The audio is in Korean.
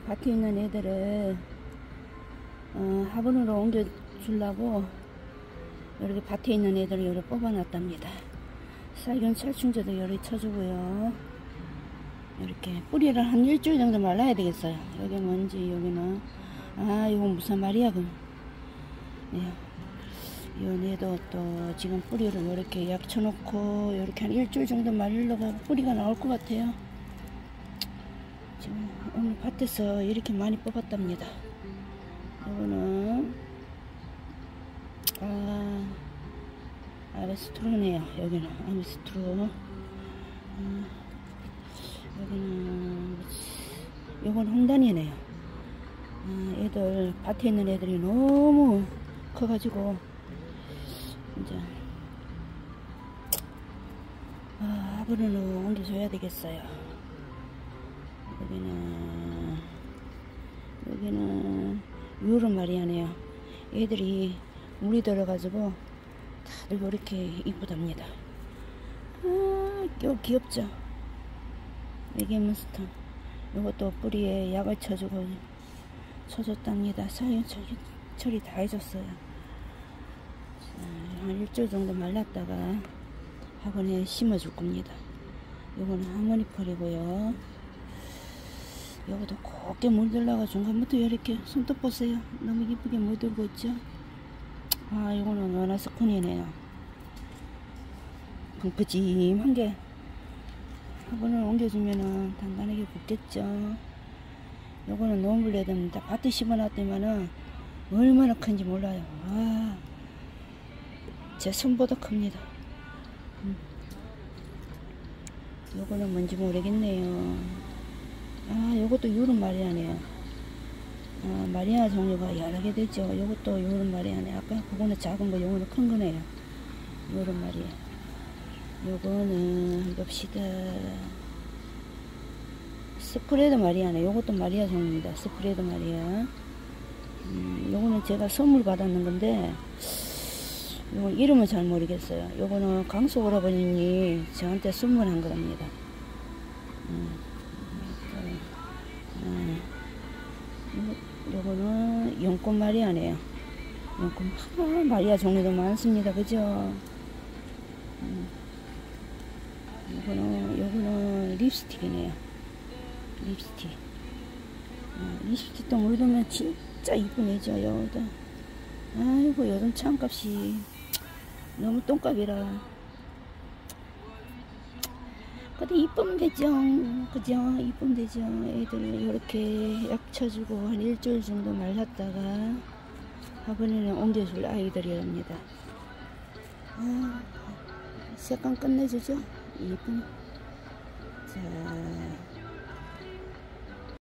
밭에 있는 애들을 어, 화분으로 옮겨 주려고 이렇게 밭에 있는 애들을 여기 뽑아놨답니다. 살균 살충제도 여기 쳐주고요. 이렇게 뿌리를 한 일주일 정도 말라야 되겠어요. 여기 뭔지 여기는 아 이건 무슨 말이야 그. 네. 연애도 또 지금 뿌리를 이렇게 약 쳐놓고 이렇게 한 일주일 정도 말리려고 뿌리가 나올 것 같아요. 지금 오늘 밭에서 이렇게 많이 뽑았답니다. 이거는 아 아메스트로네요. 여기는 아메스트로. 음, 여기는 요건 홍단이네요. 아, 애들 밭에 있는 애들이 너무 커가지고 이제 아, 화분으로 옮겨줘야 되겠어요. 여기는 여기는 요런 말이야네요. 애들이 물이 들어가지고 다들 이렇게 이쁘답니다. 아, 꽤 귀엽죠? 이게 몬스터. 이것도 뿌리에 약을 쳐주고 쳐줬답니다. 사연 처리, 처리 다 해줬어요. 자, 한 일주일 정도 말랐다가 학원에 심어줄 겁니다. 이거는 하모니 펄이고요. 여기도 곱게 물들다가 중간부터 이렇게 손톱 보세요. 너무 이쁘게 물들고 있죠? 아, 이거는 원화스콘이네요. 펑프짐한 게 화분을 옮겨주면은 단단하게 붙겠죠. 요거는 노물레드입니다. 밭에 심어놨더만은 얼마나 큰지 몰라요. 아, 제 손보다 큽니다. 음. 요거는 뭔지 모르겠네요. 아, 요것도 유름 마리아네요. 아, 마리아 종류가 여러 개 되죠. 요것도 유름 마리아네. 아까 그거는 작은 거, 요거는 큰 거네요. 유름 마리아. 요거는 봅시다. 스프레드 마리아네. 요것도 마리아 종류입니다. 스프레드 마리아. 음, 요거는 제가 선물 받았는 건데, 요건 이름은 잘 모르겠어요. 요거는 강수 오라버님이 저한테 선물한 거랍니다. 음, 음, 요, 요거는 연꽃 마리아네요. 연꽃, 아, 마리아 종류도 많습니다. 그죠? 음, 요거는, 요거는 립스틱이네요. 립스틱. 어, 립스틱도 물들면 진짜 여기다. 아이고, 요즘 차값이 너무 똥값이라. 근데 이쁘면 되죠. 그죠? 이쁘면 되죠. 애들 이렇게 약 쳐주고 한 일주일 정도 말랐다가 학원에는 옮겨줄 아이들이랍니다. 아, 색감 끝내주죠? 이쁜. 자.